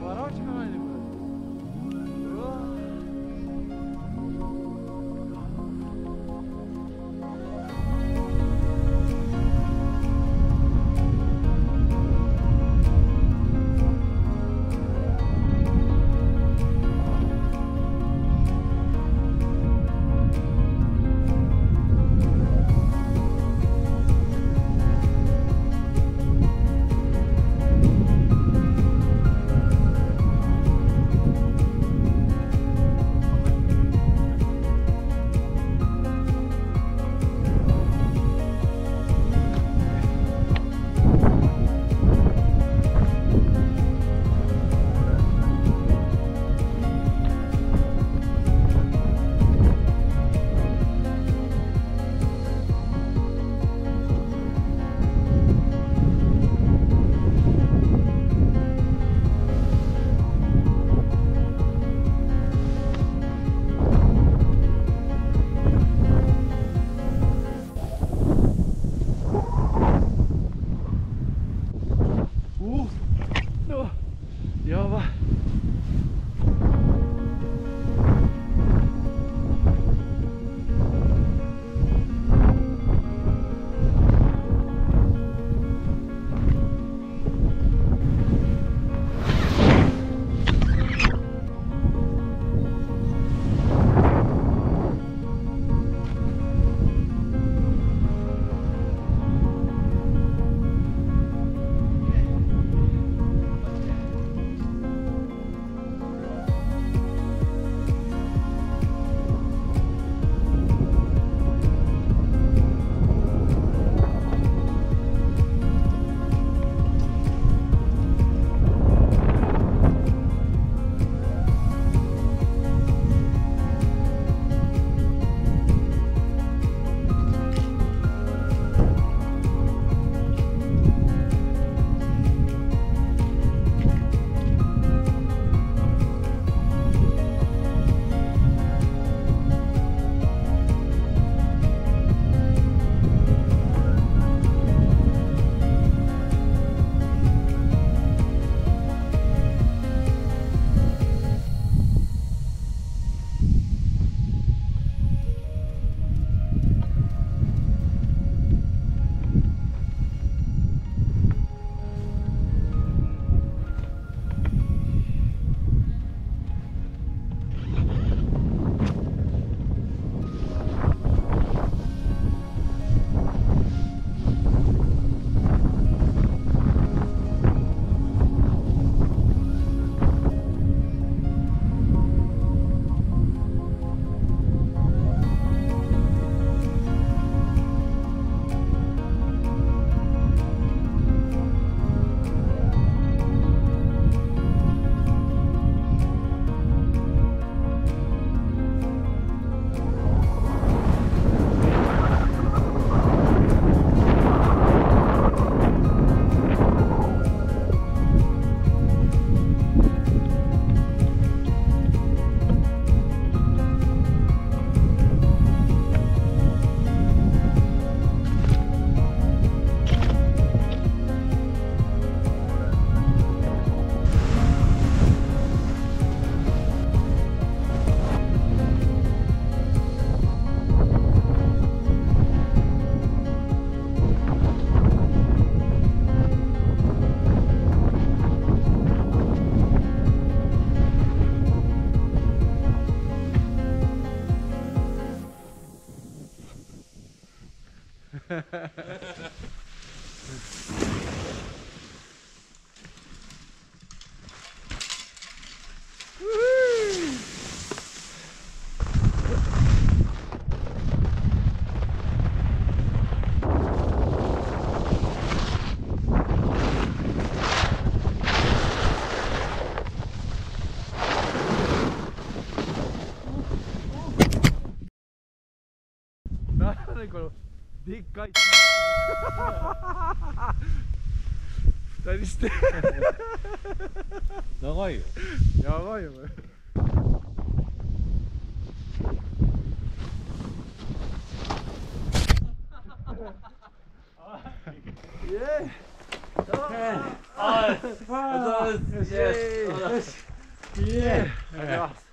Ворочка вроде бы. 何このでっかい。二人して。長いよ。やばいよ。これイエーイ。ああお疲れ様です。イエーイ。よしイエーイ